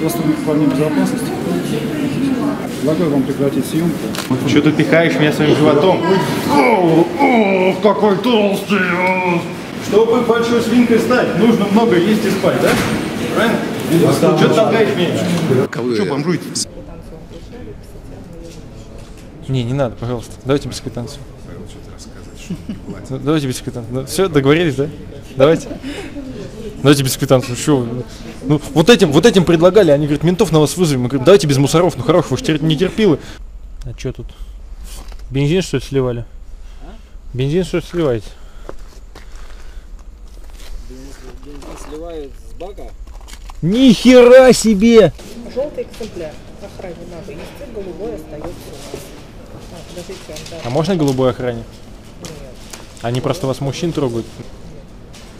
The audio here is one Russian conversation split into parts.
Доступ к парням безопасности. Предлагаю вам прекратить съемку. Что ты пихаешь меня своим животом? О, о, какой толстый! о. Чтобы большой свинкой стать, нужно много есть и спать, да? Правильно? Что ты толкаешь меня? Что бомжуете? Не, не надо, пожалуйста. Давайте без квитанции. Ну, Давайте без квитанции. Все, договорились, да? Давайте. Давайте без квитанции. Что? Ну, вот этим, вот этим предлагали, они говорят, ментов на вас вызовем. Мы говорим, давайте без мусоров, ну хорош, вы же не терпилы. А что тут? Бензин что ли сливали? Бензин что ли сливаете? Сливают с бака. Ни хера себе! Желтый экземпляр охране надо, если голубой остается. А, подождите, он да, А можно голубой охране? Они просто вас мужчин трогают.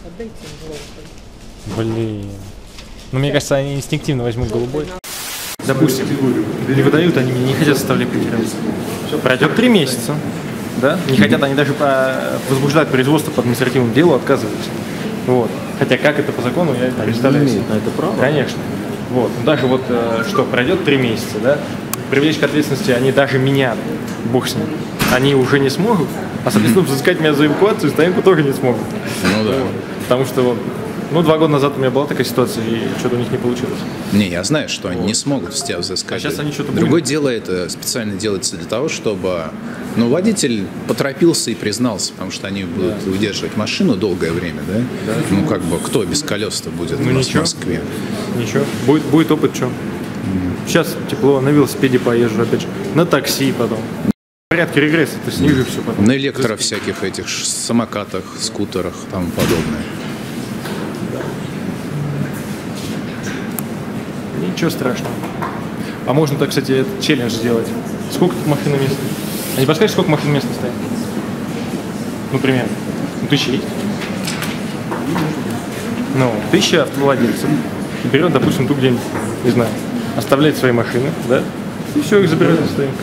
отдайте им желтый. Блин. Ну, мне кажется, они инстинктивно возьмут голубой. Допустим, не выдают, они мне не хотят составлять преференции. Все, пройдет три месяца. Да? Не хотят, они даже по- возбуждать производство по административному делу отказываются. Вот. Хотя как это по закону, я не представляю. себе. на это право. Конечно. Вот. Ну, даже вот э, что, пройдет три месяца, да? Привлечь к ответственности они даже меня, бог с ним, они уже не смогут, а, соответственно, взыскать меня за эвакуацию стоянку тоже не смогут. Ну да. Вот. Потому что вот, ну, два года назад у меня была такая ситуация, и что-то у них не получилось. Не, я знаю, что они не смогут с тебя взыскать. А щас они что-то Другое будут. дело, это специально делается для того, чтобы ну, водитель поторопился и признался, потому что они будут удерживать машину долгое время, да? Ну, как бы, кто без колес-то будет Ну, нас ничего. в Москве? Ничего, будет, будет опыт, что. Сейчас тепло, на велосипеде поезжу, опять же, на такси потом. В порядке регресса, ты снижу все потом. На электро всяких этих самокатах, скутерах, там подобное. Ничего страшного. А можно так, кстати, этот челлендж сделать. Сколько тут машин на место? А не подскажешь, сколько машин места стоит? Ну, примерно. Ну, тысяча есть? Ну, тысяча автовладельцев берет, допустим, ту где-нибудь, не знаю, оставляет свои машины, да? И все, их забирают на стоянку.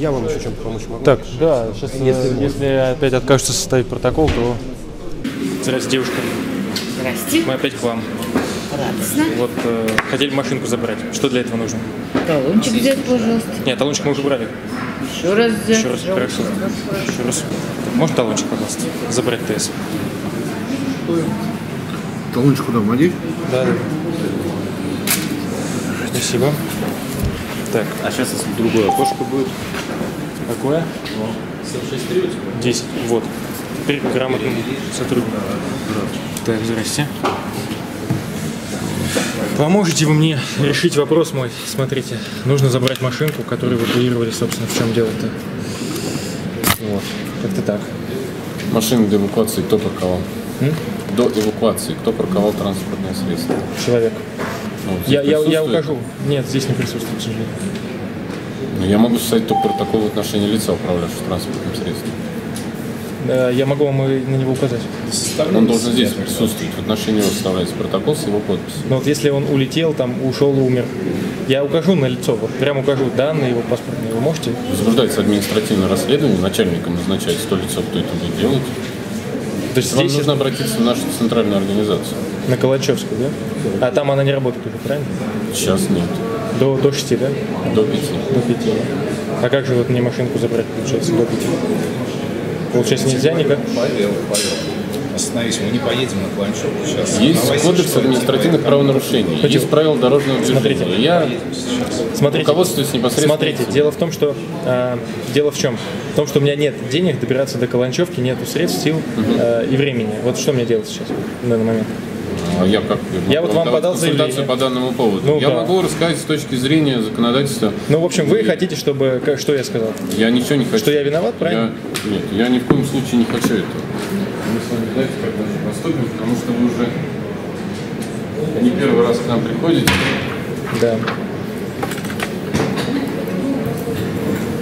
Я вам еще чем-то помочь могу? Так, да, сейчас, если, если опять откажется составить протокол, то... Здрасте, девушка. Здрасте. Мы опять к вам. Радостно. Вот э, хотели машинку забрать. Что для этого нужно? Талончик взять, пожалуйста. Нет, талончик мы уже брали. Еще раз взять. Еще раз, хорошо. Еще раз. Можно талончик, пожалуйста? Забрать ТС. Талончик куда, вводить? Да, да. Спасибо. Так, А сейчас другое окошко будет. какое? 10. Вот. Теперь грамотный сотрудник. Так, здрасте. Поможете вы мне решить вопрос мой? Смотрите, нужно забрать машинку, которую эвакуировали, собственно, в чем дело-то. Вот, как-то так. Машины до эвакуации кто парковал? До эвакуации кто парковал транспортное средство? Человек. Ну, Я, я, я укажу. Нет, здесь не присутствует, к сожалению. Ну, я могу составить только протокол в отношении лица, управляющего транспортным средством. Э, Я могу вам и на него указать. Он должен здесь присутствовать. В отношении него составляется протокол с его подписью. Но вот если он улетел, там, ушел, умер, я укажу на лицо, вот прям укажу данные его паспортные. Вы можете? Возбуждается административное расследование, начальником назначается то лицо, кто это будет делать. То есть Вам здесь нужно обратиться в нашу центральную организацию. на Калачевскую, да? А там она не работает уже, правильно? Сейчас нет. До, до 6, да? До пяти. До 5. А как же вот мне машинку забрать, получается, до 5? Получается, нельзя никак? Павел, Павел, остановись, мы не поедем на Кланчок сейчас. Есть Давай кодекс административных правонарушений, есть правила дорожного движения. Смотрите. Я Смотрите, руководствуюсь непосредственно смотрите, дело в том, что а, дело в чем? В том, что у меня нет денег добираться до Каланчевки, нету средств, сил э, и времени. Вот что мне делать сейчас в данный момент? А я как? Я вот вам подал консультацию заявление. по данному поводу. Ну, я да. могу рассказать с точки зрения законодательства. Ну, в общем, вы хотите, чтобы... Что я сказал? Я ничего не хочу. Что я виноват, правильно? Я- нет, я ни в коем случае не хочу этого. Мы с вами знаете, как даже поступим, потому что вы уже не первый раз к нам приходите. Да.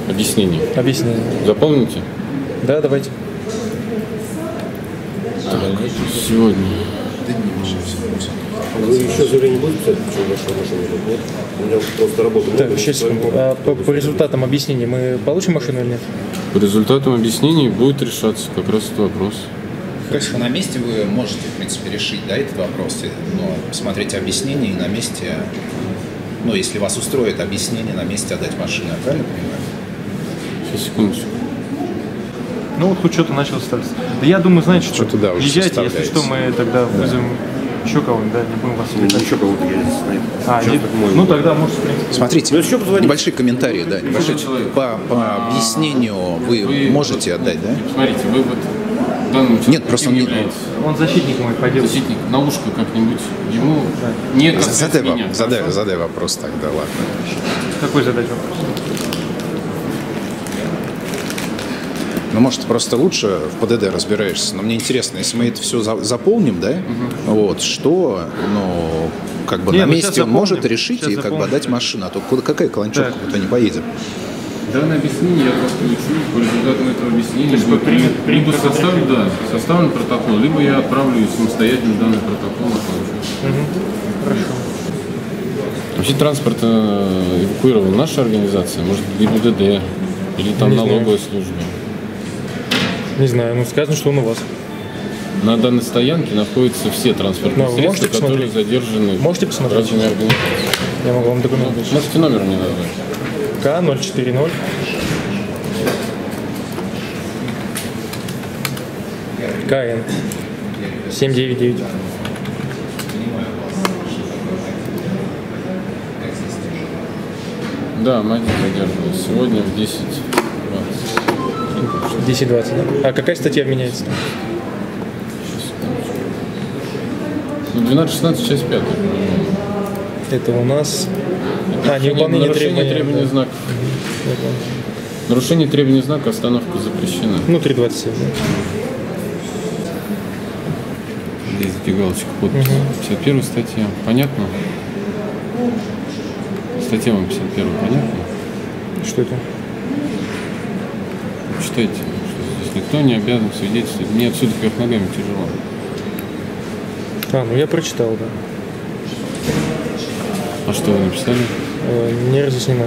Объяснение. Объяснение. Запомните? Да, давайте. Сегодня. Вы еще заявление будете писать, почему ваша машина нет? Нет? У меня просто работа много. Так, сейчас, секунду. А по, по результатам объяснений мы получим машину или нет? По результатам объяснений будет решаться как раз этот вопрос. То есть на месте вы можете, в принципе, решить, да, этот вопрос, но посмотреть объяснение и на месте, ну, если вас устроит объяснение, на месте отдать машину, я правильно понимаю? Сейчас, секундочку. Ну вот хоть что-то начало ставиться. Да я думаю, знаете что, Что-то, да, уже езжайте, если что, мы тогда вызовем еще кого-нибудь, да, не будем вас увлекать. Еще кого-то едет стоит. А, можно. ну тогда может, в принципе, Смотрите, Ну, еще позвонить. небольшие комментарии, да, небольшие. человек. По, по объяснению вы, Вы можете отдать, да? Смотрите, вы вот в данном случае Нет, просто он не- он защитник мой по делу. Защитник, на ушко как-нибудь ему не касаясь Задай, меня. задай, задай вопрос тогда, ладно. Какой задать вопрос? Ну, может, просто лучше в ПДД разбираешься. Но мне интересно, если мы это все заполним, да, вот, что, ну, как бы Не, на ну, месте он может решить щас и как бы отдать машину. А то куда, какая каланчевка, куда не поедем. Данное объяснение я просто учу, по результатам этого объяснения есть будет примет- примет либо составлен, да, составлен протокол, либо я отправлю самостоятельно данный протокол на получу. Хорошо. Вообще транспорт э, эвакуировала наша организация, может ГИБДД или там Не налоговая служба. Не знаю, ну сказано, что он у вас. На данной стоянке находятся все транспортные Ну, средства, которые посмотреть? задержаны Можете посмотреть? Я могу вам документ дать. Можете номер мне назвать? К040 КН 799. Да, мать задерживалась. Сегодня в 10 1020, да? А какая статья меняется? Ну, 12-16, часть 5. Это у нас... А, невыполнение требований. требований да. понял. Нарушение требований знака остановка запрещена. Ну, 327, да. Здесь галочка подпись. 51 статья. Понятно? Статья вам 51 понятно? Что это? Читайте, никто не обязан свидетельствовать. Мне отсюда вверх ногами тяжело. А, ну я прочитал, да. А что вы написали? Э, Не разъяснено.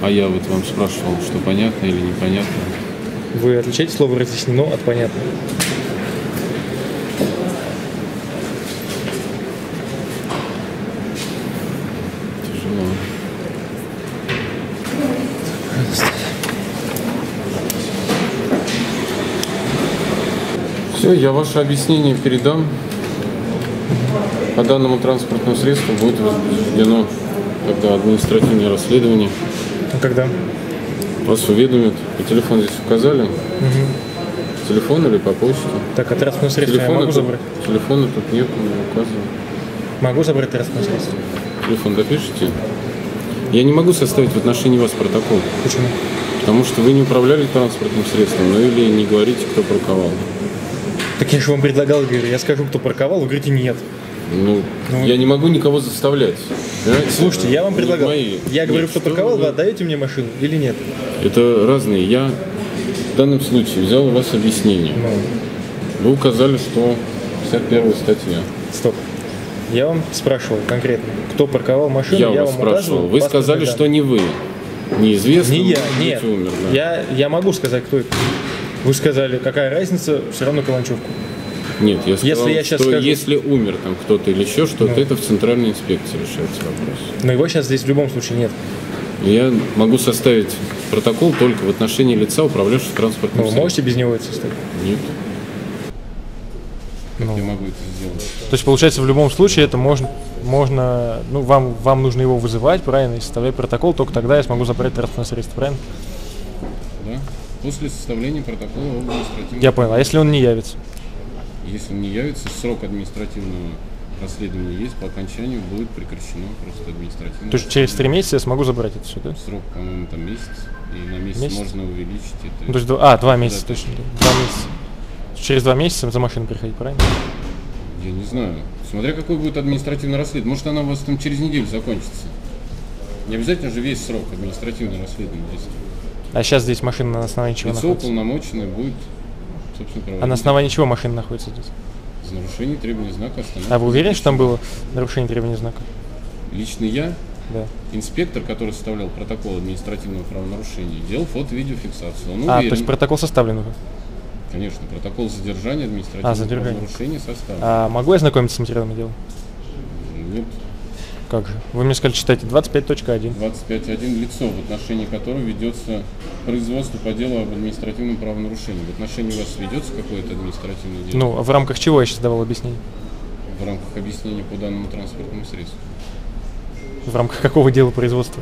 А я вот вам спрашивал, что понятно или непонятно. Вы отличаете слово «разъяснено» от «понятно»? Тяжело. Все, я ваше объяснение передам. По данному транспортному средству будет возбуждено тогда административное расследование. А когда? Вас уведомят. По телефону здесь указали? Телефон или по почте? Так, а транспортное средство я Телефона могу тут, забрать? телефона тут нет, не указано. Могу забрать транспортное средство? Телефон допишите? Я не могу составить в отношении вас протокол, Почему? потому что вы не управляли транспортным средством, ну или не говорите, кто парковал. Так я же вам предлагал, говорю, я скажу, кто парковал, вы говорите нет. Ну, я не могу никого заставлять. понимаете? Слушайте, я вам Не предлагал. мои. Я говорю, Нет, кто что парковал, вы. вы отдаете мне машину или нет? Это разные. Я в данном случае взял у вас объяснение. Ну, Вы указали, что 51 статья. стоп. Я вам спрашивал конкретно, кто парковал машину, Я, я вас вам спрашивал. указывал Вы сказали, что не вы. Неизвестно. Не я, нет. умер, да. Я, я могу сказать, кто это. Вы сказали, какая разница, все равно Каланчевку. Нет, я сказал, Если я щас что скажу- если умер там кто-то или еще что-то, Ну. это в центральной инспекции решается вопрос. Но его сейчас здесь в любом случае нет. Я могу составить протокол только в отношении лица, управлявшего транспортным вы средством. можете без него это составить? Нет. Ну. я могу это сделать? То есть, получается, в любом случае это можно, можно ну, вам, вам нужно его вызывать, правильно, и составлять протокол, только тогда я смогу забрать транспортное средство, правильно? Да? После составления протокола об административном Я понял. А если он не явится? Если он не явится, срок административного расследования есть, по окончанию будет прекращено просто административное То есть через три месяца я смогу забрать это все, да? Срок, по-моему, там месяц, и на месяц, Месяц? можно увеличить это. Ну, то есть, а, два месяца, Да. точно. Два месяца. Через два месяца за машиной приходить, правильно? Я не знаю. Смотря какой будет административное расследование. Может, она у вас там через неделю закончится. Не обязательно же весь срок административного расследования действует. А сейчас здесь машина на основании чего Лицо находится? уполномоченное будет, собственно, проводить. А на основании чего машина находится здесь? За нарушение требований знака остановки. А вы уверены, что там было нарушение требований знака? Лично я, Да. инспектор, который составлял протокол административного правонарушения, делал фото-видеофиксацию. Он А, уверен. то есть протокол составлен уже? Конечно, протокол задержания административного А, задержание. правонарушения составлен. А могу я ознакомиться с материалами дела? Нет, Как же? Вы мне сказали, читайте 25.1. 25.1 лицо, в отношении которого ведется производство по делу об административном правонарушении. В отношении вас ведется какое-то административное дело Ну, а в рамках чего я сейчас давал объяснение? в рамках объяснения по данному транспортному средству? В рамках какого дела производства?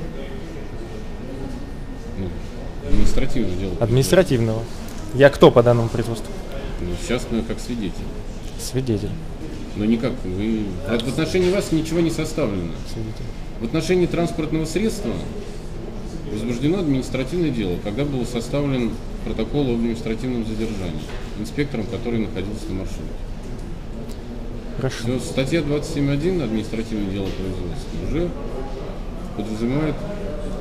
Ну, административное дело. Административного. Я кто по данному производству? Ну, сейчас мы как свидетель. Свидетель. Но никак вы... В отношении вас ничего не составлено. В отношении транспортного средства возбуждено административное дело, когда был составлен протокол об административном задержании инспектором, который находился на маршруте. Хорошо. Всё, статья 27.1 административное дело производства уже подразумевает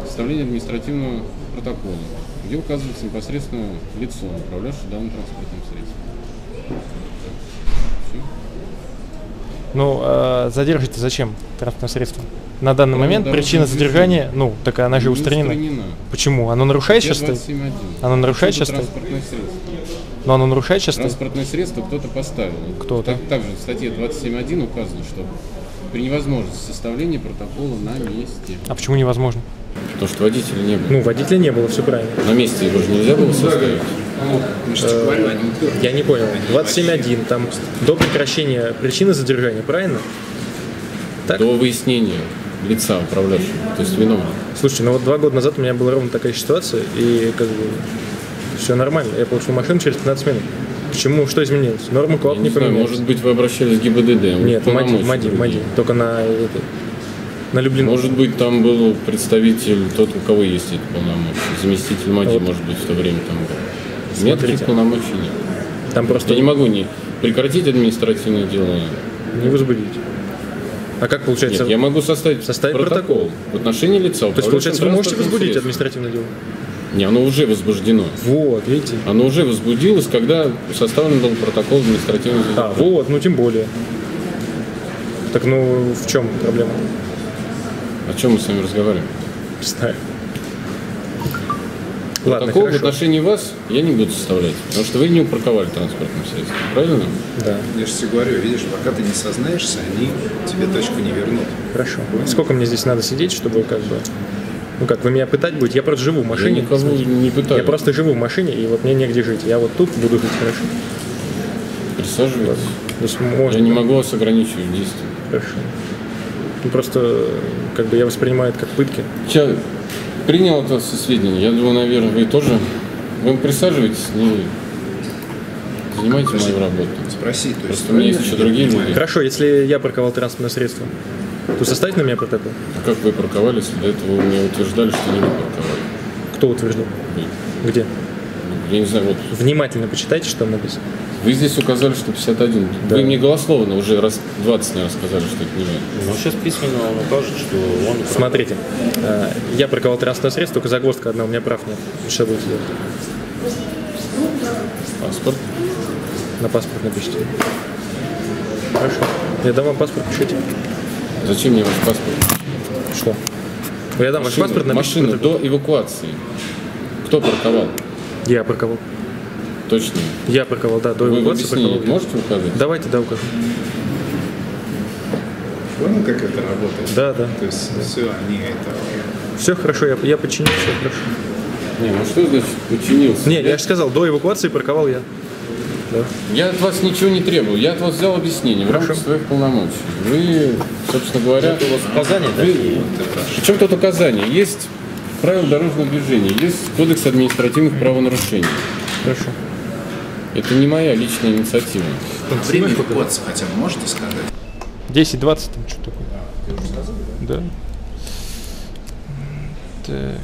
составление административного протокола, где указывается непосредственно лицо, управлявшее данным транспортным средством. Ну, а задержите зачем транспортное средство? На данный Правила момент причина задержания, ну, так она же Не устранена. устранена. Почему? Оно нарушает сейчас Статья стоит? 27.1. Оно нарушает сейчас? Но оно нарушает сейчас? Транспортное средство кто-то поставил. Кто-то. Так- также в статье 27.1 указано, что при невозможности составления протокола на месте. А почему невозможно? Потому что водителя не было. Ну, водителя не было, все правильно. На месте его же нельзя было составить. Я уперлись. Я не понял. 27.1, там до прекращения причины задержания, правильно? Так? До выяснения лица управляющего, то есть виновного. Слушайте, ну вот два года назад у меня была ровно такая ситуация, и как бы все нормально. Я получил машину через 15 минут. Почему? Что изменилось? Нормы КОАП не не знаю, поменялись. может быть, вы обращались в ГИБДД. Нет, МАДИ, МАДИ. МАДи. Только на, этой, на Люблин. Может быть, там был представитель, тот, у кого есть эти полномочия. Заместитель МАДИ, Вот. может быть, в то время там был. Нет, таких полномочий нет. Там просто Я не могу не прекратить административное дело. не возбудить. А как получается? Нет, я могу составить, Составить протокол, протокол. в отношении лица. То есть, получается, вы можете возбудить административное дело? Не, оно уже возбуждено. Вот, видите? Оно уже возбудилось, когда составлен был протокол административного А, вот, ну тем более. Так ну в чем проблема? О чем мы с вами разговариваем? Не знаю. Ладно, в хорошо. отношении вас я не буду составлять, потому что вы не упарковали транспортное средство, правильно? Да, Я же тебе говорю, видишь, пока ты не сознаешься, они тебе точку не вернут. хорошо. Сколько мне здесь надо сидеть, чтобы как бы... Ну как, вы меня пытать будете? Я просто живу в Я машине. никого смотрите. не пытаю. Я просто живу в машине, и вот мне негде жить. Я вот тут буду жить хорошо. Присаживайтесь. Есть можно... Я не могу вас ограничивать в действии. Хорошо. Ну просто, как бы я воспринимаю это как пытки. Я принял это со сведения. Я думаю, наверное, вы тоже. Вы присаживайтесь, не занимайте мою работу. Спроси, то есть... Просто у меня есть еще другие люди. Хорошо, если я парковал транспортное средство, то составить на меня протокол? А как вы парковались? До этого вы мне утверждали, что не вы парковали. Кто утверждал? Вы. Где? Я не знаю, вот Внимательно почитайте, что там написано. Вы здесь указали, что 51. Да. Вы мне голословно уже раз 20 наверное, сказали, что это не вы. Ну, сейчас письменно он укажет, что он... Смотрите, э, я парковал транспортное средство, только загвоздка одна, у меня прав нет. Что будете делать? Паспорт. На паспорт напишите. Хорошо. Я дам вам паспорт, пишите. Зачем мне ваш паспорт? Что? Я дам ваш Машину, паспорт, напишите машину до эвакуации. Кто парковал? Я парковал. Точно. Я парковал, да, до эвакуации объяснении парковал. можете указать? Давайте, да, укажу. Понял, как это работает? Да, да. То есть все, они это... Все хорошо, я, я подчинил, все хорошо. Не, ну что значит подчинился? Не, я же сказал, до эвакуации парковал я. Да. Я от вас ничего не требую. Я от вас взял объяснение в рамках Хорошо. своих полномочий. Вы, собственно говоря, у вас указания, да? вы, причем тут указания? Есть правила дорожного движения, есть кодекс административных правонарушений. Хорошо. Это не моя личная инициатива. Время эвакуации хотя бы можете сказать? 10-20 там что такое. Да. Так.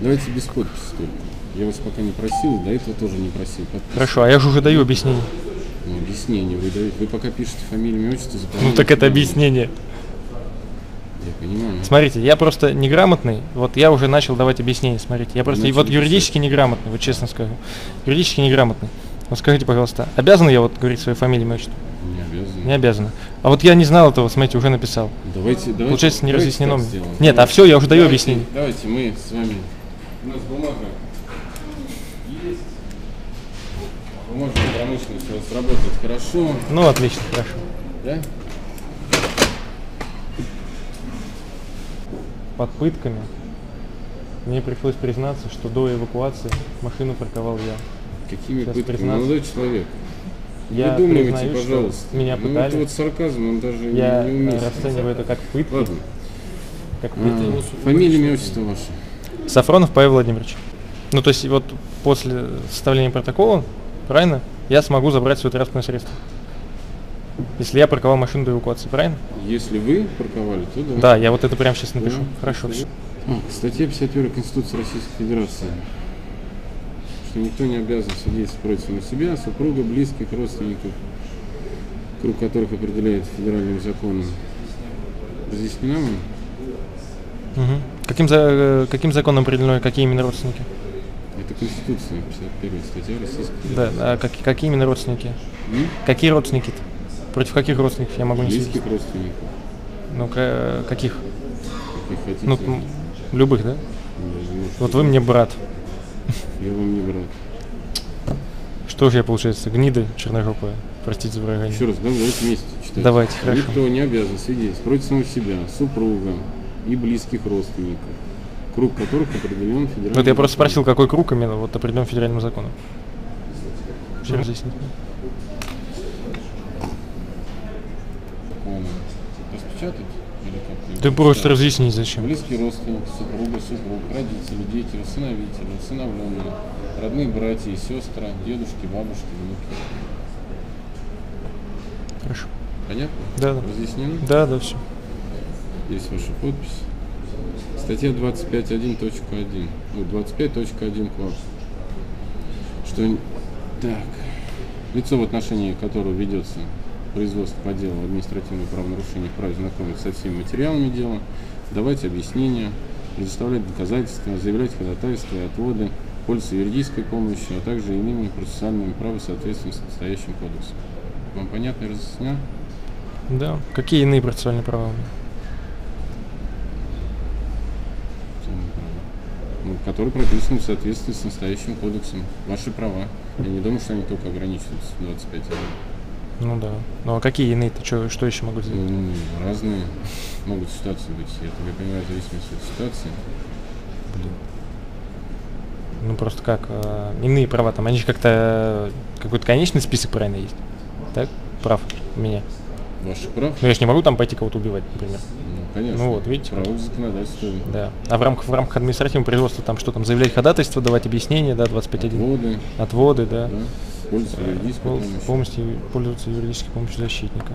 Давайте без подписи только. Я вас пока не просил, до этого тоже не просил подписи. Хорошо, а я же уже даю объяснение. Ну, объяснение вы даете. Вы пока пишете фамилию, имя, отчество, Ну так это объяснение. Я понимаю. Смотрите, я просто неграмотный, вот я уже начал давать объяснение, смотрите. Я просто и вот юридически неграмотный, вот честно скажу. Юридически неграмотный. Вот скажите, пожалуйста, обязан я вот говорить свою фамилию, имя, отчество? Не обязаны. Не обязаны. А вот я не знал этого, смотрите, уже написал. Давайте, давайте, Получается, не давайте разъяснено. Нет, а Давайте- всё, я уже даю давайте- объяснение. Давайте мы с вами. У нас бумага есть. Бумажная промышленность у вас работает хорошо. Ну, отлично, хорошо. Да? Под пытками мне пришлось признаться, что до эвакуации машину парковал я. Какими Сейчас пытками? признаться. Молодой человек. Я не думайте, признаю, что пожалуйста. меня Ну, пытали. это вот сарказм, он даже Я не уместен. расцениваю это как пытки. Ладно. Как А, пытки. фамилия, имя, отчество ваше. Сафронов Павел Владимирович. Ну, то есть вот после составления протокола, правильно, я смогу забрать свое транспортное средство. Если я парковал машину до эвакуации, правильно? Если вы парковали, то да. Да, я вот это прямо сейчас напишу. Да, Хорошо. если- А, статья 51 Конституции Российской Федерации. Что никто не обязан свидетельствовать против самого себя, супруга, близких, родственников, круг которых определяет федеральным законом. Разъяснена вам? Мгм. Каким, за, э, каким законом определено, какие именно родственники? Это Конституция, 51 статья Российской Да, Федерации. а как- какие именно родственники? М? Какие родственники-то? Против каких родственников я могу не Близких родственников. Ну, ка- каких? Каких хотите. Ну, м, любых, да? Вот вы мне брат. Я вам не брат. Что же я, получается, гнида черножопая? Простите за выражение. Еще раз, да, давайте вместе читать. Давайте, хорошо. Никто не обязан свидетельствовать против самого себя, супруга и близких родственников, круг которых определен федеральным Вот я просто законом. спросил, какой круг именно вот определен федеральным законом. Чем разъяснить? Ладно. Распечатать или как? Ты просто разъясни, зачем. Близкие родственники, супруга, супруг, родители, дети, усыновители, усыновленные, родные братья и сестры, дедушки, бабушки, внуки. Хорошо. Понятно? Да, да. Разъяснено? Да, да, все. Здесь ваша подпись. Статья 25.1.1. Ну, 25.1 КВАП. Что... Так. Лицо, в отношении которого ведется производство по делу административного правонарушения вправе знакомиться со всеми материалами дела, давать объяснения, предоставлять доказательства, заявлять ходатайства и отводы, пользоваться юридической помощью, а также иными процессуальными правами в соответствии с настоящим кодексом. Вам понятно и разъяснено? Да. Какие иные процессуальные права. Ну, которые прописаны в соответствии с настоящим кодексом. Ваши права. Я не думаю, что они только ограничиваются 25 лет. Ну да. Ну а какие иные-то? Чё, что еще могу сделать? Ну, разные могут ситуации быть. Я понимаю, в зависимости от ситуации. Ну просто как? э, иные права там, они же как-то... э, Какой-то конечный список правильно есть. Так? Прав у меня. Ваших прав? Ну я же не могу там пойти кого-то убивать, например. Ну, конечно. Ну вот, видите? Право законодательства. Да. А в рамках, в рамках административного производства там что там, заявлять ходатайство, давать объяснения, да, 25.1. Отводы, Отводы, да. да. Пользоваться юридической Пол- помощью. Полностью пользоваться юридической помощью защитника.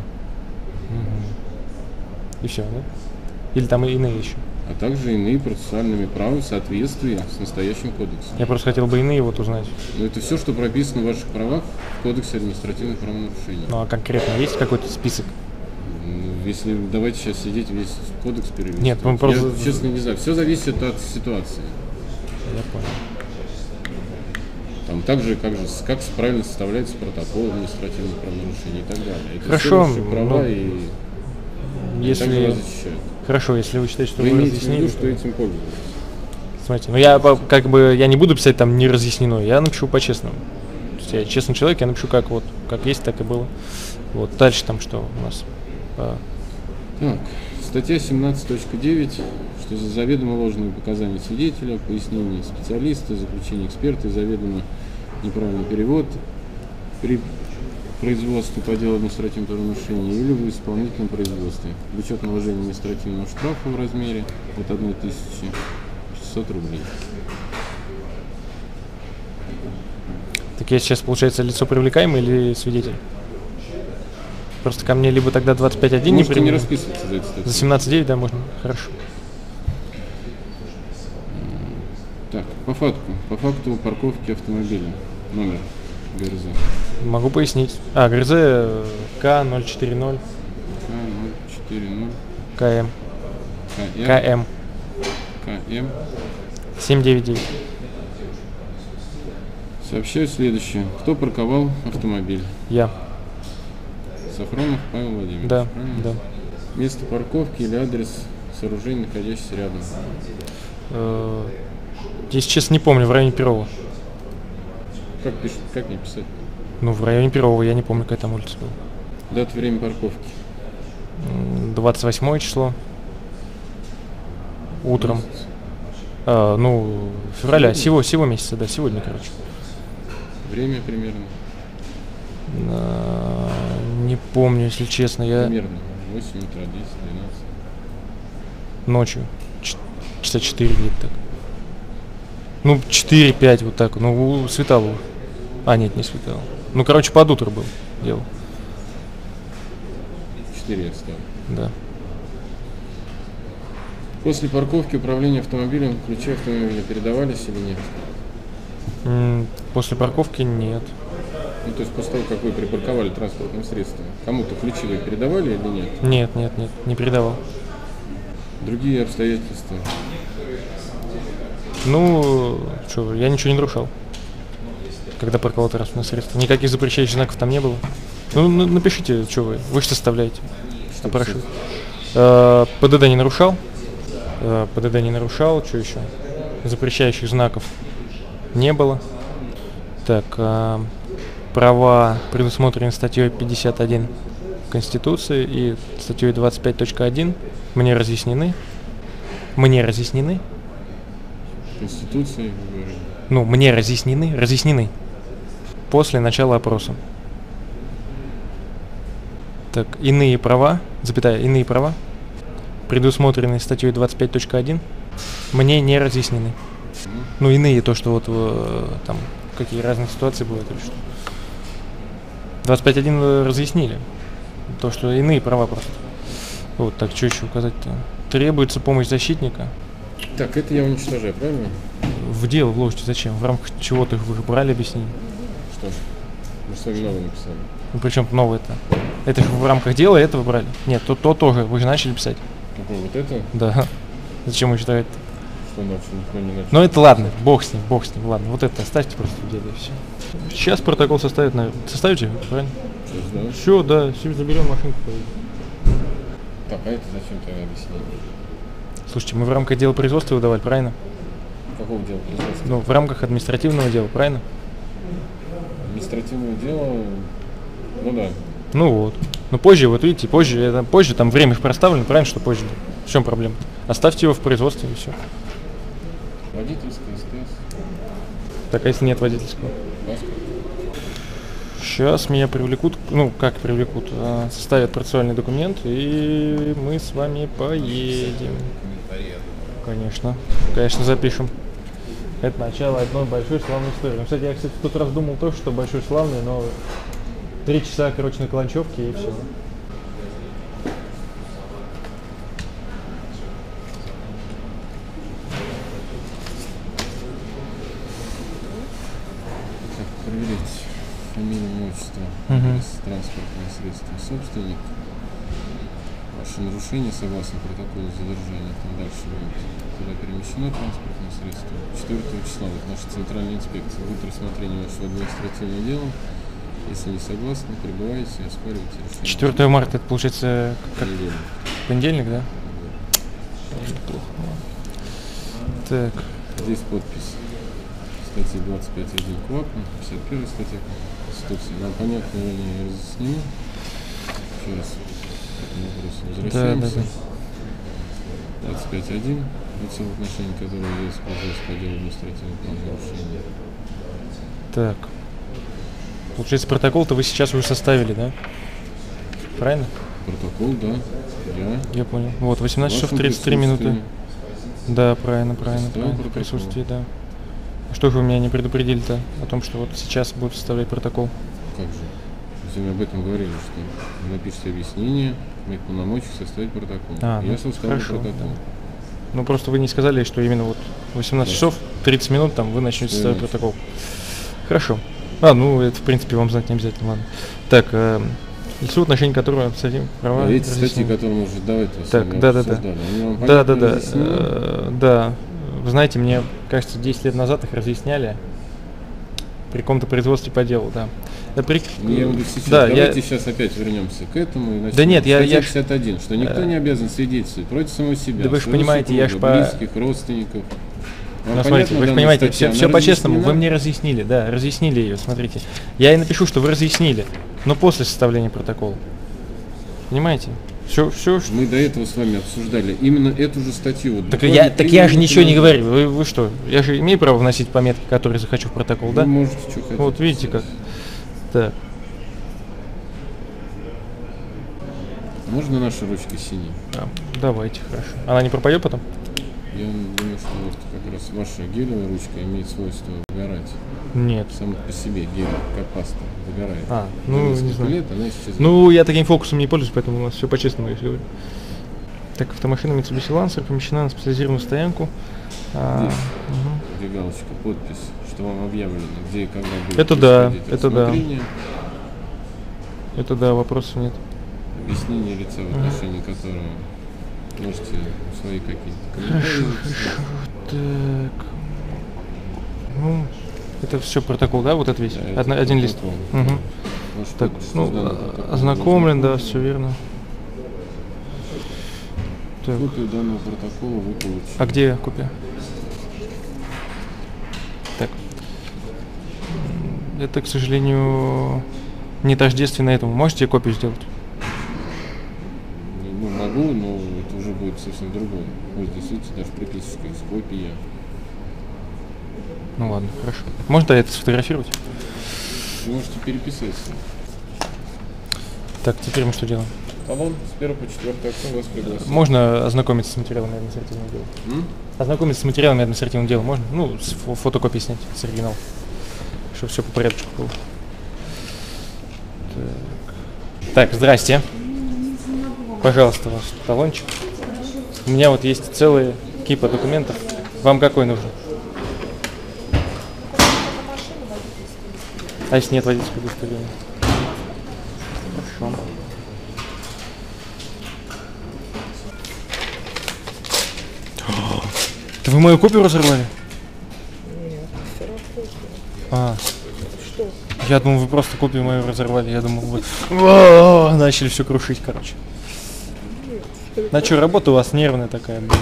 Мгм. И все, да? Или там и иные еще? А также иные процессуальными правами в соответствии с настоящим кодексом. Я просто хотел бы иные вот узнать. Но это все, что прописано в ваших правах в Кодексе административных правонарушений. Ну а конкретно есть какой-то список? Ну, Если давайте сейчас сидеть весь кодекс перевести. Нет, мы просто- Я, честно не знаю. Все зависит от ситуации. Я понял. Там также, как же, как правильно составляется протокол административных правонарушений и так далее. Это Хорошо, все права ну, и, и также Если... вас защищают. Хорошо, если вы считаете, что Вы вы, имеете в разъяснили, виду, что то- этим пользуетесь. Смотрите, ну я как бы я не буду писать там не разъяснено, я напишу по-честному. То есть я честный человек, я напишу как вот, как есть, так и было. Вот дальше там что у нас? А, Так, статья 17.9, что за заведомо ложные показания свидетеля, пояснения специалиста, заключение эксперта и заведомо неправильный перевод при производстве по делу административного правонарушения или в исполнительном производстве. Влечет наложение административного штрафа в размере от 1600 рублей. Так я сейчас, получается, лицо привлекаемое или свидетель? Просто ко мне либо тогда 25.1 не Можете не расписываться за это. За 17.9, да, можно? Хорошо. Так, по факту. По факту парковки автомобиля. Номер ГРЗ. Могу пояснить. А, ГРЗ э, К040 К040 КМ. КМ КМ. КМ 799. Сообщаю следующее. Кто парковал автомобиль? Я. Сафронов Павел Владимирович. Да, правильно? да. Место парковки или адрес сооружения, находящийся рядом. Э, Если честно, не помню, в районе Перова. Как пишет, как мне писать? Ну, в районе Перова, я не помню, какая там улица была. Дата, время парковки. М, 28 число. Утром. А, ну, февраля, сего, сего месяца, да, сегодня, короче. Время примерно. А, не помню, если честно, я Примерно. 8 утра, 10, 12. ночью. Ч- Часа 4 где-то так. Ну, 4-5, вот так. Ну, у- светало. А, нет, не светало. Ну, короче, под утро был дело. 4 я встал. Да. После парковки управления автомобилем ключи автомобиля передавались или нет? М, После парковки нет. Ну, то есть после того, как вы припарковали транспортное средство, кому-то ключи вы передавали или нет? Нет, нет, нет, не передавал. Другие обстоятельства. Ну, что, я ничего не нарушал. Когда парковал транспортное средство. Никаких запрещающих знаков там не было. Ну, на- напишите, что вы. Вы же составляете. Что Прошу. писать? Э, ПДД не нарушал. Э, ПДД не нарушал. Что еще? Запрещающих знаков не было. Так, э, права предусмотрены статьей 51 Конституции и статьей 25.1 мне разъяснены. Мне разъяснены. Конституции, вы. Ну, мне разъяснены, разъяснены после начала опроса. Так, иные права, запятая, иные права, предусмотренные статьей 25.1, мне не разъяснены. Ну, иные, то, что вот э, там какие разные ситуации бывают или что. 25.1 вы разъяснили. То, что иные права просто. Вот, так, что еще указать-то? Требуется помощь защитника. Так, это я уничтожаю, правильно? В дело вложите зачем? В рамках чего-то вы брали объяснение? Мы с вами новое написали. Ну, причем новое-то? Это же в рамках дела этого брали? Нет, то, то тоже. Вы же начали писать. Какое вот это? Да. Зачем вы считаете? Что начал, никто не начал. Ну это ладно, бог с ним, бог с ним, ладно. Вот это оставьте просто в деле и все. Сейчас протокол составят, наверное. Составите, правильно? Все, да, себе заберем машинку. поедем. Так, а это зачем тогда объяснение? Слушайте, мы в рамках дела производства выдавали, правильно? Какого дела производства? Ну, в рамках административного дела, правильно? Административное дело, ну да. Ну вот. Ну позже, вот видите, позже, это, позже там время проставлено, правильно, что позже. В чем проблема? Оставьте его в производстве и все. Водительское, СТС, Так, а если нет водительского? паспорт. Сейчас меня привлекут, ну как привлекут, а, составят процессуальный документ, и мы с вами поедем. Конечно, конечно запишем. Это начало одной большой славной истории. Ну, кстати, я, кстати, в тот раз думал тоже, что большой славный, но три часа, короче, на Каланчевке и все. Проверить фамилию, отчество, Мгм. адрес транспортного средства, собственник. Ваше нарушение согласно протоколу задержания, там дальше будет, куда перемещено транспортное средство. 4 числа вот наша центральная инспекция будет рассмотрение вашего административного дела. Если не согласны, прибывайте, оспаривайте решение. 4 марта, это получается как Понедельник. понедельник, да? Плохо. ладно. Так, Здесь подпись статьи 25.1 КОАП, 51 статья Конституции. Нам понятно, я не разъяснены. Еще раз к этому вопросу возвращаемся. да, 25.1 лицо в отношении которого есть производство по делу административного правонарушения. так. Получается, протокол-то вы сейчас уже составили, да? Правильно? Протокол, да, я. Я понял. Вот, 18 в часов вашем 33 минуты. Да, правильно, правильно, правильно. Протокол. присутствии, да. А Что же вы меня не предупредили-то о том, что вот сейчас будут составлять протокол? Как же? Мы об этом говорили, что напишите объяснение, имеет полномочий составить протокол. А, я ну, составлю хорошо, протокол. Ну, просто вы не сказали, что именно вот 18 Да. часов 30 минут там вы начнете иначе? протокол. Хорошо. А, ну, это, в принципе, вам знать не обязательно, ладно. Так, э, лицо, в отношении которого этим права... А эти статьи, которые этого с Так, вам Да, да, понятно да. разъяснены? э, Да. Вы знаете, мне кажется, 10 лет назад их разъясняли. при каком-то производстве по делу, да. Да, при- Я сейчас, да, я- давайте сейчас опять вернемся к этому. И начнем. Да нет, я- я ж- 61, что никто э, не обязан свидетельствовать против самого себя. Да вы ж своего понимаете, я ж супруга, по- близких, родственников. Вам Ну, смотрите, вы же понимаете, статья? все, Она по-честному, вы мне разъяснили, да, разъяснили ее, смотрите. Я и напишу, что вы разъяснили, но после составления протокола. Понимаете? Все, все, Мы до этого с вами обсуждали именно эту же статью. Вот Так я, так я же ничего не говорю. Вы, вы что? Я же имею право вносить пометки, которые захочу в протокол, Вы да? можете, что хотите. Вот видите как. Так. Можно наши ручки синие? а, давайте, хорошо. Она не пропадет потом? Я думаю, что вот как раз ваша гелевая ручка имеет свойство выгорать. Нет. Сам по себе гель, как паста, выгорает. А, ну, не знаю. лет она исчезает. Ну, я таким фокусом не пользуюсь, поэтому у нас все по-честному, если говорю. Так, автомашина Mitsubishi Lancer помещена на специализированную стоянку. А, Здесь. мгм. Где галочка, подпись, что вам объявлено, где и когда будет Это да, это да. Это да, вопросов нет. объяснение лица, в отношении которого можете свои какие-то комментарии написать. Так. Ну, это все протокол, да, вот это весь? Да, это Одна- один лист. протокол. Мгм. Ваш Так, подпись, ну, а- ознакомлен, да, все верно. Так. Копию данного протокола вы получите. А где копия? Так. М, Это, к сожалению, не тождественно этому. Можете копию сделать? Ну, могу, но это уже будет совсем другое. Вот здесь, даже приписочка из копия. Ну ладно, хорошо. Можно это сфотографировать? Вы можете переписываться. Так, теперь мы что делаем? Талон с 1 по 4 октября вас пригласил. Можно ознакомиться с материалами административного дела? М? Ознакомиться с материалами административного дела можно? Ну, с фо- фотокопии снять с оригинала. Чтобы все по порядку было. Так. так, здрасте. Пожалуйста, ваш талончик. У меня вот есть целые кипа документов. Вам какой нужен? А если нет водительского удостоверения? Хорошо. Это вы мою копию разорвали? Нет, все равно. А, Что? Я думал, вы просто копию мою разорвали. Я думал, вы начали все крушить, короче. На что, работа у вас нервная такая, блин.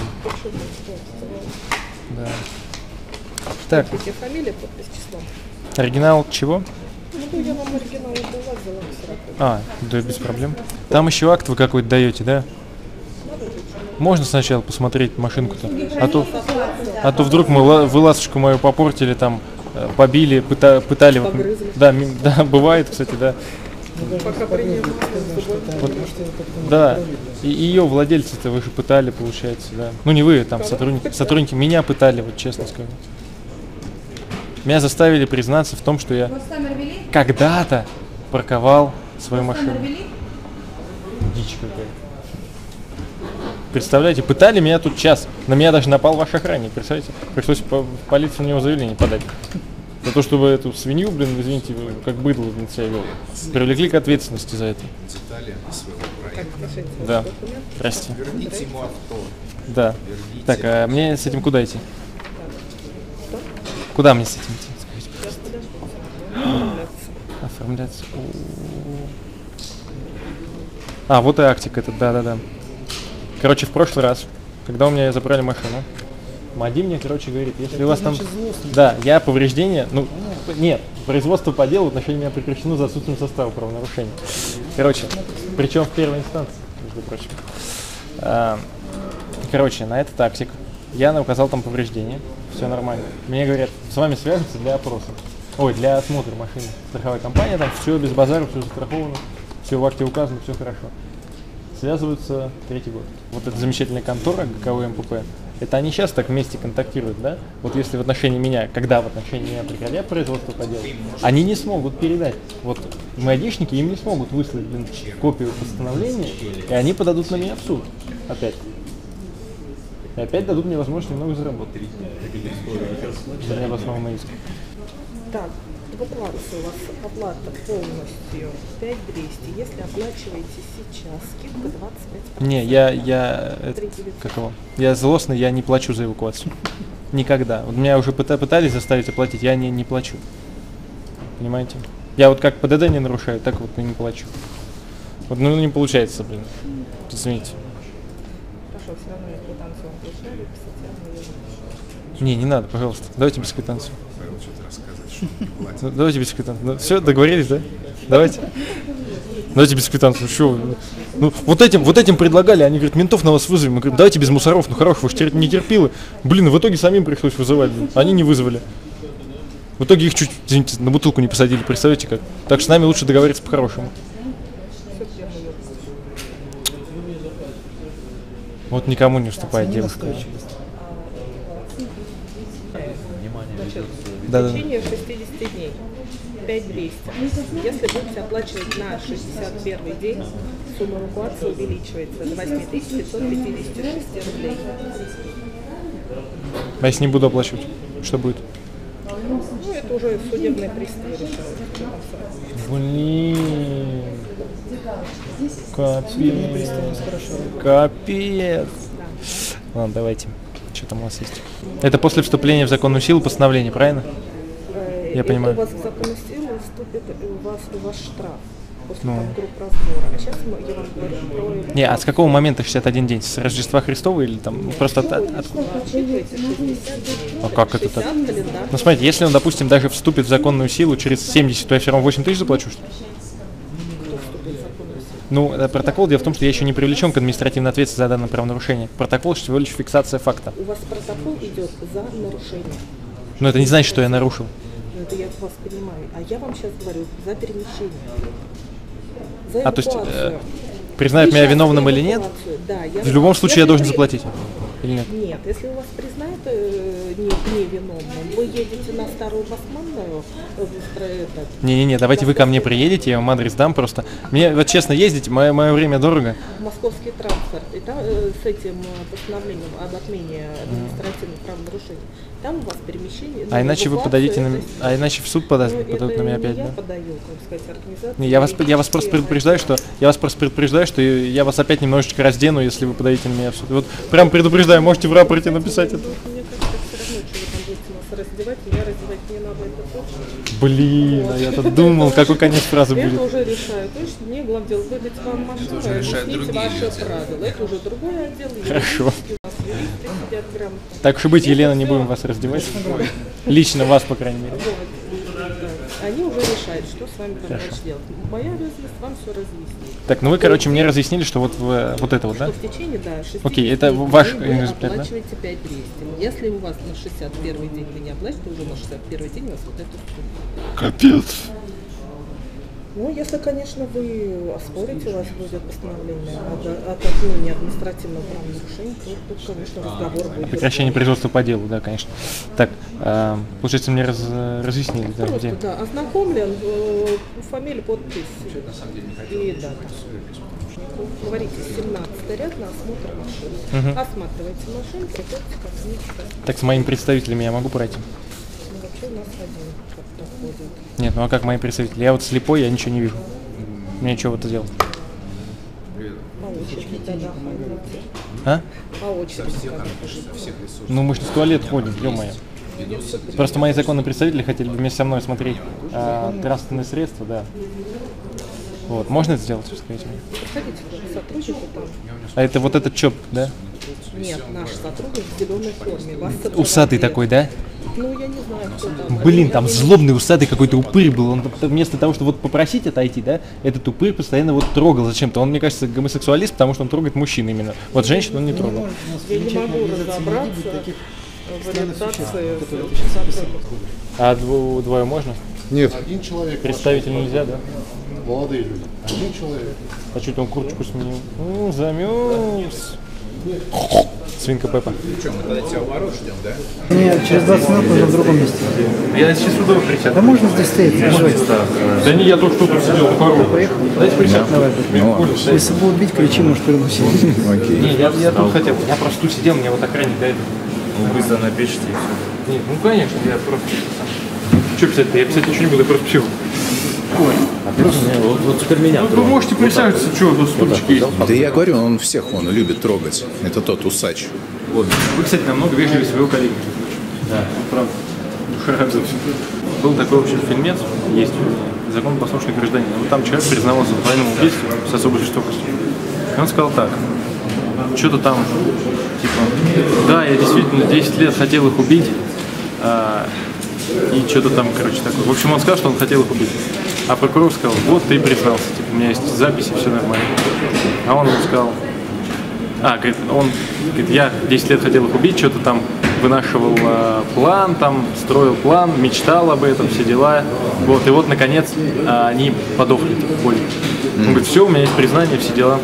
Да. Так, фамилия, подпись, число? оригинал чего? Ну, я вам оригинал. А, да, без проблем. Там еще акт вы какой-то даете, да? Можно сначала посмотреть машинку-то? А то, а то вдруг мы ла- вы ласточку мою попортили, там, побили, пыта- пытали. Погрызли. да, ми- да, бывает, кстати, да. Пока. Вот, да, и ее владельцы-то вы же пытали, получается, да. Ну не вы, там сотрудники, сотрудники меня пытали, вот честно скажу. Меня заставили признаться в том, что я когда-то парковал свою машину. Дичь какая. Представляете, пытали меня тут час. На меня даже напал ваш охранник, представляете? Пришлось по- в полицию на него заявление подать. За то, чтобы эту свинью, блин, извините, как быдло, блин, себя вел. Привлекли к ответственности за это. Детали своего проекта. Да. Прости. Верните ему авто. Да. Так, а мне с этим куда идти? Куда мне с этим идти? Скажите, пожалуйста. Оформляться. А, вот и актик этот, да-да-да. Короче, в прошлый раз, когда у меня забрали машину, Мади мне, короче, говорит, если у вас там... Да, я повреждение, ну, нет, производство по делу в отношении меня прекращено за отсутствием состава правонарушения. Короче, причем в первой инстанции, между прочим. А, Короче, на этот тактик я указал там повреждение, все нормально. Мне говорят, с вами свяжутся для опроса. Ой, для осмотра машины. Страховая компания, там все без базара, все застраховано, все в акте указано, все хорошо. Связываются третий год. Вот эта замечательная контора ГКВ МПП, это они сейчас так вместе контактируют, да? Вот если в отношении меня, когда в отношении меня прекратят производство по делу, они не смогут передать. Вот мои айдишники им не смогут выслать блин, копию постановления, и они подадут на меня в суд опять. И опять дадут мне возможность немного заработать. За необоснованный иск. Так, эвакуация у вас оплата полностью 5200. Если оплачиваете сейчас, скидка 25%. Не, я, я, это, 3900. как его, я злостный, я не плачу за эвакуацию. Никогда. Вот меня уже пыта- пытались заставить оплатить, я не, не плачу. понимаете? Я вот как ПДД не нарушаю, так вот и не плачу. Вот, ну, не получается, блин. Извините. Хорошо, все равно я квитанцию вам я не Не, не надо, пожалуйста. Давайте без квитанции. Ну, Давайте без квитанции. Ну, все, договорились, да? Давайте. Давайте без квитанции. Что? Ну, вот этим, вот этим предлагали, они говорят, ментов на вас вызовем. Мы говорим, давайте без мусоров, ну хорошо, вы же не терпилы. Блин, в итоге самим пришлось вызывать. блин. Они не вызвали. В итоге их чуть, извините, на бутылку не посадили, представляете как? Так что с нами лучше договориться по-хорошему. Вот никому не уступает девушка. Значит, Да-да. в течение 60 дней 5200. Если будете оплачивать на 61 день, сумма эвакуации увеличивается до 8556 рублей. А если не буду оплачивать, что будет? Ну, это уже судебные приставы решают. Блин. Капец. Капец. Ладно, давайте. Что там у вас есть? Это после вступления в законную силу постановления, правильно? Я понимаю. у вас в законную силу вступит у вас, у вас штраф после Ну. там групп разбора. А сейчас мы, я вам говорю про... Не, а с какого момента 61 день? С Рождества Христова или там просто от, от- от- Учитывайте 60 дней. А как это так? 60 календарных Ну смотрите, если он, допустим, даже вступит в законную силу через 70, то я все равно 8 тысяч заплачу, что ли? Ну, э, протокол, дело в том, что я еще не привлечен к административной ответственности за данное правонарушение. Протокол всего лишь фиксация факта. У вас протокол идет за нарушение. Но это не значит, что я нарушил. Ну, Это я вас понимаю. А я вам сейчас говорю за перемещение. За А то есть э, признают меня виновным или нет? Да, я В любом случае я если должен заплатить. Или нет? Нет, если у вас признают э, не, невиновным, вы едете на старую Басманную, э, Не-не-не, давайте вы ко мне приедете, я вам адрес дам просто. Мне, вот честно, ездить, мое, мое время дорого. московский транспорт, и там э, с этим э, постановлением об отмене административных правонарушений, там у вас перемещение... А ну, иначе вы подадите на, это а иначе в суд подаст, Ну, подадут на меня опять, я да? подаю, как сказать, организация. Не, я вас, я вас просто предупреждаю, что я вас просто предупреждаю, что я вас опять немножечко раздену, если вы подадите на меня в суд. Вот прям предупреждаю, можете в рапорте написать это. Ну, Мне кажется, все равно, что вы там будете нас раздевать, меня Блин, а я-то думал, какой конец фразы Это будет. уже решаю. Точно, мне главное дело выдать вам машину, другие ваши правила. Это уже другой отдел. Хорошо. Так уж и быть, Это Елена, не будем вас раздевать. Лично вас, по крайней мере. Они уже решают, что с вами там дальше делать. Моя обязанность вам все разъяснить. Так, ну вы, короче, мне разъяснили, что вот, в- вот это вот, да? Что в течение, да, 60 Окей, это дней ваш вы экземпляр, да? оплачиваете 5200. Если у вас на 61 день вы не оплачиваете, уже на 61 день у вас вот сумму. Капец. Ну, если, конечно, вы оспорите, у вас будет постановление от отмене административного правонарушения, то тут, конечно, разговор будет. Прекращение производства по делу, да, конечно. Так, а, получается, мне раз- разъяснили, да, Просто, где. да, ознакомлен, э, фамилия, подпись и дата. Говорите, 17 ряд на осмотр машины. Осматривайте машину, приходите ко мне. Так, с моими представителями я могу пройти? Ну, Вообще у нас один ходит. Нет, ну а как мои представители? Я вот слепой, я ничего не вижу. Мне что вот это делать? По очереди тогда ходите. А? По очереди Ну мы же в туалет ходим, ё-моё. Просто мои законные представители хотели бы вместе со мной смотреть а, транспортные средства, да. Вот, можно это сделать, скажите мне? А это вот этот ЧОП, да? Нет, наш сотрудник в зеленой форме. Вас Усатый такой, да? Ну, я не знаю, кто там. Блин, там злобный усатый какой-то упырь был. Он вместо того, чтобы вот попросить отойти, да, этот упырь постоянно вот трогал зачем-то. Он, мне кажется, гомосексуалист, потому что он трогает мужчин именно. Вот женщин он не трогал. Я не могу разобраться в ориентации. А дво- двое можно? Нет. Один человек, Представитель нельзя, да? Молодые люди. Один человек. А что-то он курточку сменил. М, замерз. Свинка Пеппа. Что, мы тогда тебя ворот ждем, да? Нет, через 20 минут нужно в другом месте. Я сейчас удобно присяду. Да можно здесь стоять, не бойся. Да не, я только что тут сидел, пару. Дайте присяду. Давай, Ну, Если будут бить, кричи, может приносить. окей. Не, я, я тут хотел. Я просто тут сидел, мне вот охранник до этого. Быстро напишите и все. Нет, ну конечно, я просто... Что писать-то? Я писать ничего не буду, я просто пишу. Вот, вот теперь меня Ну, вы можете присаживаться, что, тут стульчики есть. Да я говорю, он всех он любит трогать. Это тот усач. Вы, кстати, намного вежливее своего коллеги. Да. Правда. Харабзов. был такой, в общем, фильмец, есть закон послушный гражданин. Вот там человек признавался в двойном убийстве с особой жестокостью. И он сказал так, что-то там, типа, да, я действительно 10 лет хотел их убить, а, и что-то там, короче, такое. В общем, он сказал, что он хотел их убить. А прокурор сказал, вот ты признался, типа, у меня есть записи, все нормально. А он ему сказал, а, говорит, он, говорит, я 10 лет хотел их убить, что-то там вынашивал э, план, там строил план, мечтал об этом, все дела. Вот, и вот, наконец, э, они подохли в боли. Он говорит, все, у меня есть признание, все дела.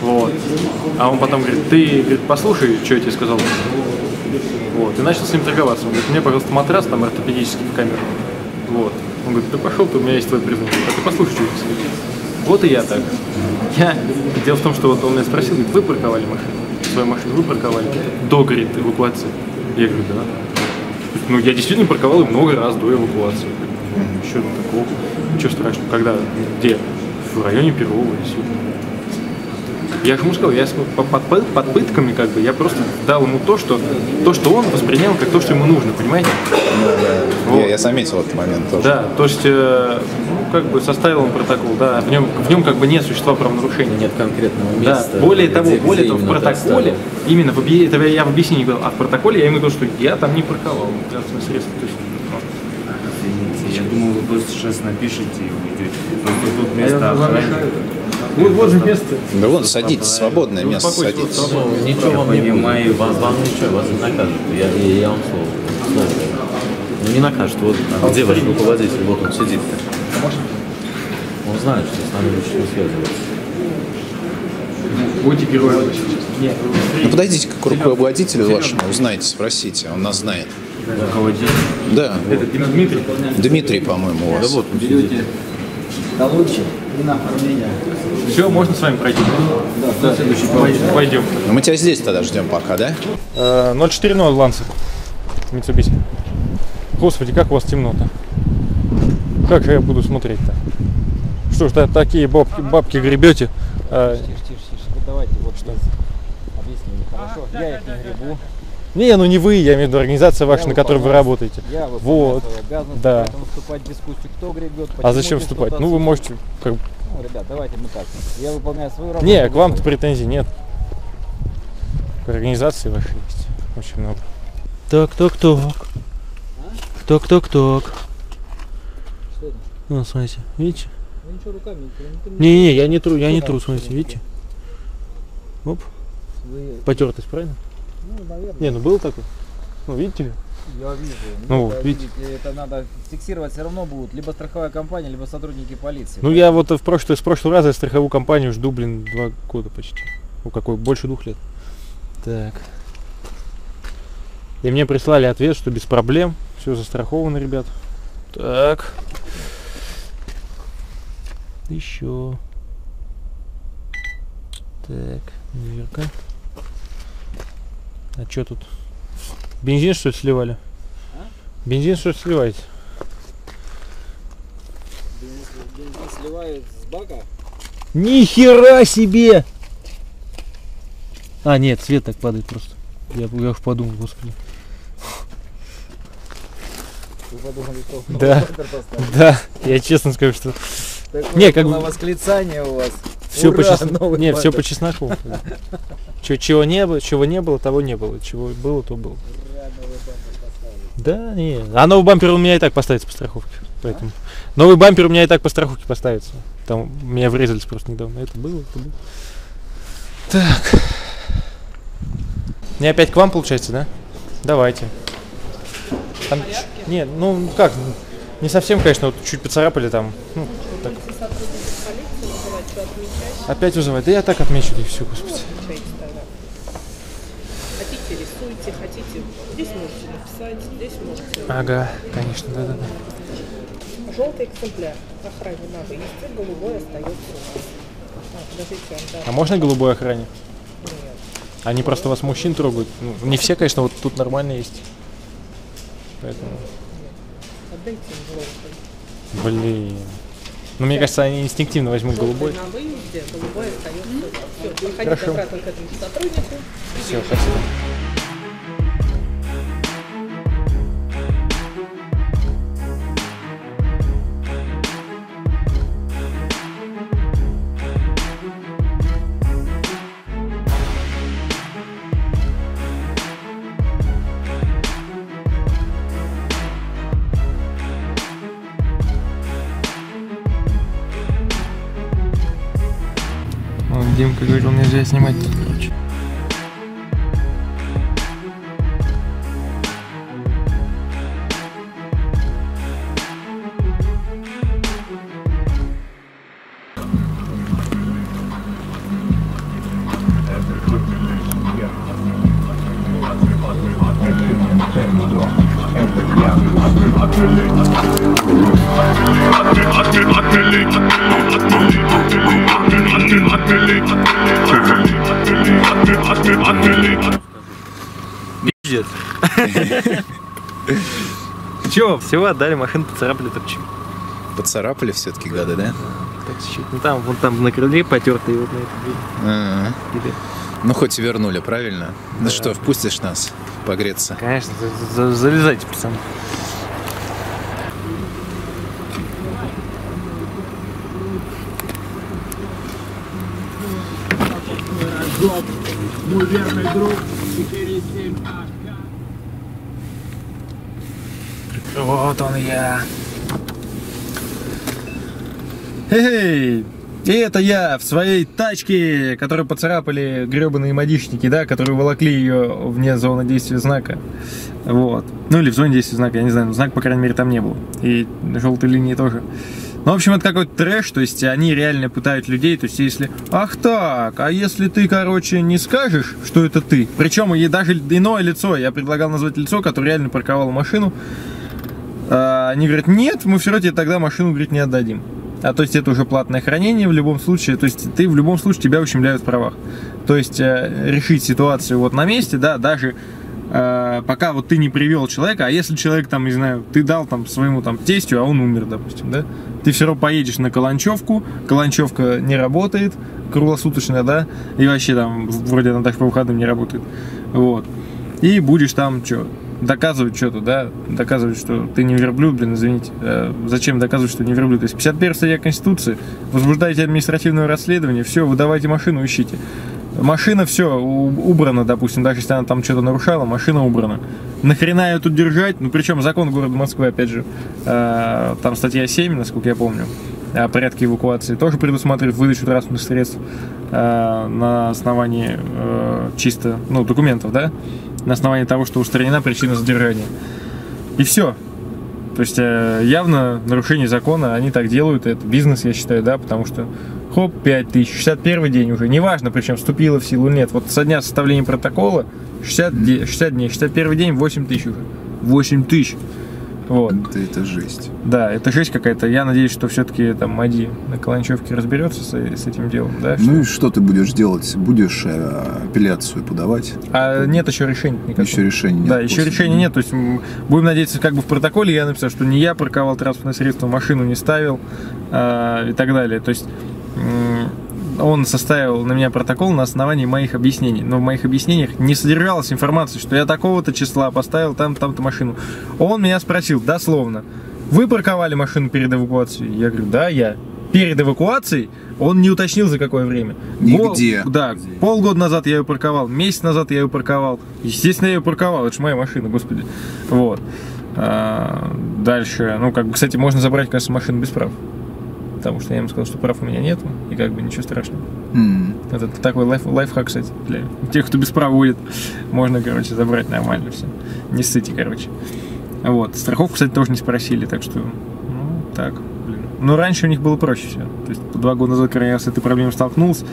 Вот. А он потом говорит, ты говорит, послушай, что я тебе сказал. Вот. И начал с ним торговаться. Он говорит, мне, пожалуйста, матрас там ортопедический в камеру. Вот. Он говорит, да пошел ты, у меня есть твое признание. А ты послушай, что я. Вот и я так. Я... Дело в том, что вот он меня спросил, говорит, вы парковали машину? Свою машину вы парковали? До, говорит, эвакуации. Я говорю, да. Ну, я действительно парковал ее много раз до эвакуации. Еще такого. Ничего страшного. Когда? Где? В районе Перова, если. Я ему сказал, я под, под пытками как бы, я просто дал ему то, что, то, что он воспринял как то, что ему нужно, понимаете? Я, я заметил этот момент тоже. Да, то есть, э, ну, как бы составил он протокол, да, в нем, в нем как бы нет существа правонарушения. Нет конкретного Да, места. более где- того, где более того, в протоколе, именно в объ- это я в объяснении говорил, а в протоколе я ему говорил, что я там не парковал, транспортное средство, то есть, ну, я думал, вы просто сейчас напишите и уйдете. Просто тут А я место вам охраны. Мешаю. Вот, вот же место. Да вон, садитесь, свободное место, успокойтесь, садитесь. Ничего вам не понимаю, вам, вам ничего, вас не накажут. Я, я, я вам слово. Ну не накажут. Вот а где ваш руководитель? Вот он сидит. Он знает, что с нами лучше не связываться. Будете героем. Нет, Ну, подойдите к руководителю вашему, узнайте, спросите, он нас знает. Руководитель. Да, это Дмитрий. Дмитрий, по-моему, у Да вас. вот он сидит. Все, можно с вами пройти? Да, следующий Пойдем. Ну, мы тебя здесь тогда ждем пока, да? Э, 040 Лансер. Mitsubishi. Господи, как у вас темно-то. Как же я буду смотреть-то? Что ж, та- такие бабки, бабки гребете? А, Тише, тише, тише. Вот давайте вот что. Объясним, хорошо? Я их не гребу. Не, ну не вы, я имею в виду организация ваша, Я на которой вы работаете. Я Вот. да. поэтому вступать в дискуссию, кто гребет, А зачем вступать? Ну вы можете... Как... Ну, ребят, давайте мы так. Я выполняю свою работу. Не, к вам-то претензий нет. К организации вашей есть. Очень много. Ток-ток-ток. Ток-ток-ток. Что это? Ну, смотрите, видите? Ну ничего, руками Не-не, я не тру, я не тру, смотрите, видите? Оп, потертость, правильно? Ну, наверное. Не, ну был такой. Ну, видите ли? Я вижу. Ну, это, видите. видите, это надо фиксировать все равно будут либо страховая компания, либо сотрудники полиции. Ну, я вот в прошлый, с прошлого раза я страховую компанию жду, блин, два года почти. Ну, какой, больше двух лет. Так. И мне прислали ответ, что без проблем, все застраховано, ребят. Так. Еще. Так, дверка. А что тут? Бензин что ли сливали? Бензин что ли сливаете? Бензин сливают с бака. Ни хера себе! А, нет, свет так падает просто. Я, я уж подумал, господи. Вы подумали, что Да. Да, я честно скажу, что Такое Не, как бы- восклицание у вас. все по Ура, чесноку. новый Не, все по чесноку. Чего, чего не было, чего не было, того не было. Чего было, то было. Да, не. А новый бампер у меня и так поставится по страховке. Поэтому. Новый бампер у меня и так по страховке поставится. Там меня врезались просто недавно. Это было, это было. Так. Не опять к вам получается, да? Давайте. Там Нет, ну как, не совсем, конечно, вот чуть поцарапали там. Ну, так. Опять вызывать. Да я так отмечу, и все, господи. отмечайте тогда. Хотите рисуйте, хотите. Здесь можете написать, здесь можете. Ага, конечно, да-да-да. Желтый экземпляр. Охране на выезде, голубой остается у вас. А, подождите, он да. А можно голубой охране? Они просто вас мужчин трогают. Ну, не все, конечно, вот тут нормально есть. Поэтому, Отдайте им желтый. блин. Ну, мне кажется, они инстинктивно возьмут голубой. На выезде, голубой остается у вас. Все, Хорошо. обратно к этому сотруднику. Все, спасибо. Димка говорил, нельзя снимать Чего? Всего отдали, машину поцарапали чуть. Поцарапали все-таки гады, да? Так чуть-чуть. Ну там, вон там на крыле потертые вот на этой двери. А, Ну, хоть и вернули, правильно? Ну что, впустишь нас погреться? Конечно, за- за- залезайте, пацаны. Вот он я. Эй! И это я в своей тачке, которую поцарапали гребаные модичники, да, которые волокли ее вне зоны действия знака. Вот. Ну или в зоне действия знака, я не знаю, но знак, по крайней мере, там не был. И желтой линии тоже. Ну, в общем, это какой-то трэш, то есть они реально пытают людей, то есть если, ах так, а если ты, короче, не скажешь, что это ты, причем и даже иное лицо, я предлагал назвать лицо, которое реально парковало машину, они говорят, нет, мы все равно тебе тогда машину, говорит, не отдадим. А то есть это уже платное хранение в любом случае, то есть ты в любом случае тебя ущемляют в правах. То есть э, решить ситуацию вот на месте, да, даже э, пока вот ты не привел человека, а если человек там, не знаю, ты дал там своему там тестю, а он умер, допустим, да, ты все равно поедешь на Каланчевку, Каланчевка не работает, круглосуточная, да, и вообще там вроде она даже по выходным не работает, вот, и будешь там что, доказывать что-то, да, доказывать, что ты не верблюд, блин, извините. Э, зачем доказывать, что не верблюд? Если 51 статья Конституции, возбуждаете административное расследование, все, выдавайте машину, ищите. Машина все убрана, допустим, даже если она там что-то нарушала, машина убрана. Нахрена ее тут держать? Ну, причем закон города Москвы, опять же, э, там статья 7, насколько я помню, о порядке эвакуации, тоже предусматривает выдачу транспортных средств э, на основании э, чисто, ну, документов, да, на основании того, что устранена причина задержания. И все. То есть э, явно нарушение закона, они так делают, это бизнес, я считаю, да, потому что хоп, 5 тысяч, 61 день уже, неважно, причем вступила в силу или нет, вот со дня составления протокола 60, де- 60 дней, 61 день 8 тысяч уже, 8 тысяч. Вот. Это, это жесть. Да, это жесть какая-то. Я надеюсь, что все-таки там Мади на Каланчевке разберется с, с этим делом, да? Ну и что ты будешь делать? Будешь э, апелляцию подавать? А нет еще решения никакого. Еще решения нет. Да, еще после. решения нет. То есть будем надеяться, как бы в протоколе я написал, что не я парковал транспортное средство, машину не ставил а, и так далее. То есть он составил на меня протокол на основании моих объяснений. Но в моих объяснениях не содержалась информация, что я такого-то числа поставил там, там-то машину. Он меня спросил дословно, вы парковали машину перед эвакуацией? Я говорю, да, я. Перед эвакуацией он не уточнил, за какое время. Нигде. Пол- да, полгода назад я ее парковал, месяц назад я ее парковал. Естественно, я ее парковал, это же моя машина, господи. Вот. А, дальше, ну, как бы, кстати, можно забрать, кажется, машину без прав. Потому что я ему сказал, что прав у меня нету, и как бы ничего страшного. М. Это такой лайф, лайфхак, кстати, для тех, кто без прав будет. Можно, короче, забрать нормально все. Не ссыте, короче. Вот. Страховку, кстати, тоже не спросили, так что, ну, так, блин. Но раньше у них было проще все. То есть два года назад, когда я с этой проблемой столкнулся,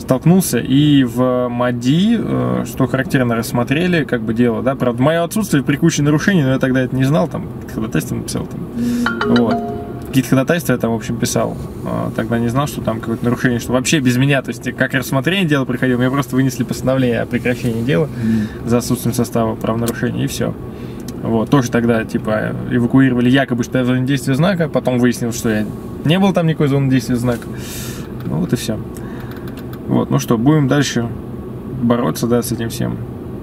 столкнулся, и в МАДИ, э, что характерно, рассмотрели как бы дело, да, правда, мое отсутствие при куче нарушений, но я тогда это не знал, там, ходатайство написал, там, вот. Какие-то ходатайства я там, в общем, писал. А, Тогда не знал, что там какое-то нарушение, что вообще без меня, то есть как рассмотрение дела проходило, мне просто вынесли постановление о прекращении дела за отсутствием состава правонарушения, и все. Вот, тоже тогда, типа, эвакуировали якобы, что я в зоне действия знака, потом выяснилось, что я не был там никакой зоны действия знака. Ну вот и все. Вот, ну что, будем дальше бороться, да, с этим всем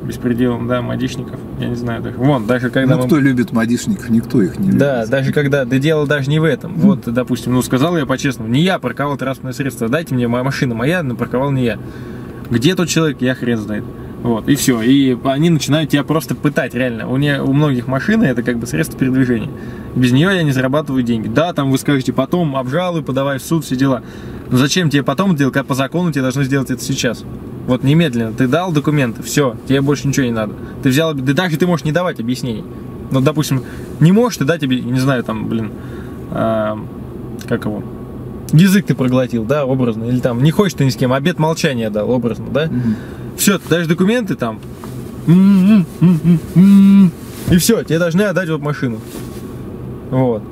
беспределом, да, модичников. Я не знаю, даже. Вон, даже когда Ну мы- кто любит модишников? Никто их не любит. да, даже когда, да дело даже не в этом. Вот, допустим, ну сказал я по-честному, не я парковал транспортное средство, дайте мне моя машина моя, но парковал не я. Где тот человек, я хрен знает. Вот, и все. И они начинают тебя просто пытать, реально. У, не, у многих машины это как бы средство передвижения. Без нее я не зарабатываю деньги. Да, там вы скажете, потом обжалуй, подавай в суд, все дела. Зачем тебе потом делать, когда по закону тебе должны сделать это сейчас? Вот немедленно. Ты дал документы, все, тебе больше ничего не надо. Ты взял, да также ты можешь не давать объяснений. Ну, допустим, не можешь ты дать тебе, не знаю, там, блин, а, как его, язык ты проглотил, да, образно, или там, не хочешь ты ни с кем, обед молчания дал, образно, да? Все, ты даешь документы там, и все, тебе должны отдать вот машину. Вот.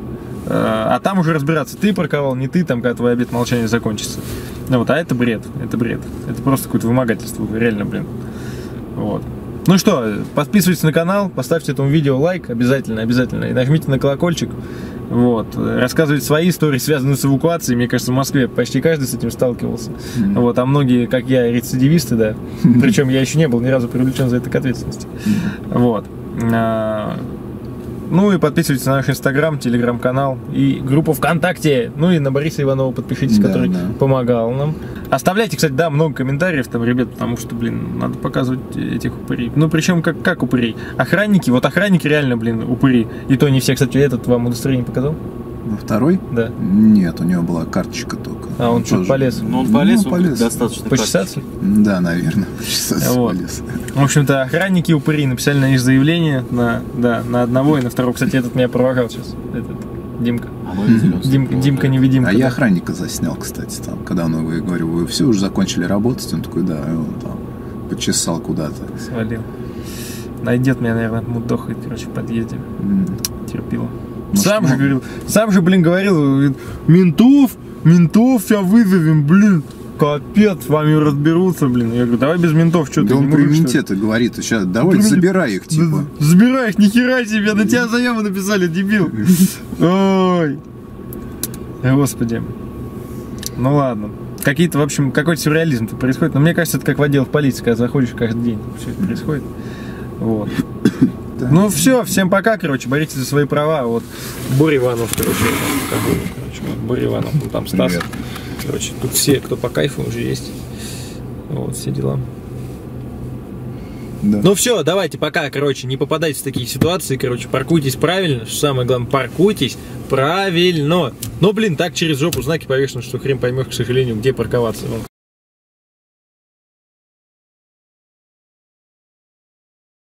А а там уже разбираться, ты парковал, не ты, там, когда твой обед молчания закончится. Ну вот, а это бред, это бред. Это просто какое-то вымогательство, реально, блин. Вот. Ну что, подписывайтесь на канал, поставьте этому видео лайк обязательно, обязательно, и нажмите на колокольчик. Вот. Рассказывайте свои истории, связанные с эвакуацией. Мне кажется, в Москве почти каждый с этим сталкивался. Вот. А многие, как я, рецидивисты, да. Причем я еще не был ни разу привлечен за это к ответственности. Вот. Ну и подписывайтесь на наш инстаграм, телеграм-канал и группу ВКонтакте. Ну и на Бориса Иванова подпишитесь, Да, который да. помогал нам. Оставляйте, кстати, да, много комментариев там, ребят, потому что, блин, надо показывать этих упырей. Ну, причем как, как упырей? Охранники, вот охранники реально, блин, упыри. И то не все, кстати, этот вам удостоверение показал? Во второй? Да. Нет, у него была карточка только. А он что, полез? Ну, он полез, Ну, он полез. достаточно Почесаться? Да, наверное. Почесаться Вот. полез. В общем-то, охранники упыри написали на них заявление на, да, на одного и на второго. Кстати, этот меня провожал сейчас. Этот Димка. А он Дим, стоит, Димка вот, невидимка. А я да. охранника заснял, кстати, там, когда он я говорю, вы все уже закончили работать, он такой, да, и он там почесал куда-то. Свалил. Найдет меня, наверное, мудохает, короче, в подъезде. М. Терпила. Может, сам же ну- говорил, сам же, блин, говорил, ментов, ментов сейчас вызовем, блин. Капец, с вами разберутся, блин. Я говорю, давай без ментов, что Да ты он про мужик, что ли?» иммунитет и говорит, сейчас давай, Иммунитет. забирай их, типа. Да, Забирай их, нихера себе, на тебя заяву написали, дебил. Ой. Господи. Ну ладно. Какие-то, в общем, какой-то сюрреализм тут происходит. Но мне кажется, это как в отдел в полиции, когда заходишь каждый день. Все это происходит. Вот. Ну все, всем пока, короче, боритесь за свои права. Вот Боря Иванов, короче, короче, Боря Иванов, ну, там Стас. Привет. Короче, тут все, кто по кайфу уже есть. Вот, все дела. Да. Ну все, давайте пока, короче, не попадайте в такие ситуации, короче, паркуйтесь правильно, что самое главное, паркуйтесь правильно. Ну, блин, так через жопу знаки повешены, что хрен поймешь, к сожалению, где парковаться.